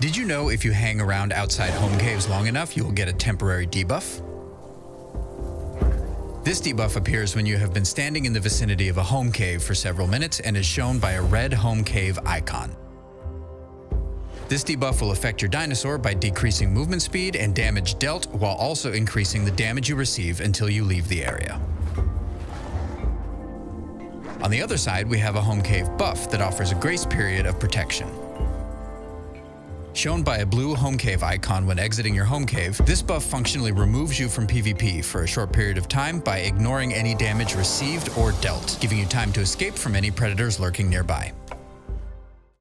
Did you know if you hang around outside home caves long enough, you will get a temporary debuff? This debuff appears when you have been standing in the vicinity of a home cave for several minutes and is shown by a red home cave icon. This debuff will affect your dinosaur by decreasing movement speed and damage dealt while also increasing the damage you receive until you leave the area. On the other side, we have a home cave buff that offers a grace period of protection. Shown by a blue home cave icon when exiting your home cave, this buff functionally removes you from PvP for a short period of time by ignoring any damage received or dealt, giving you time to escape from any predators lurking nearby.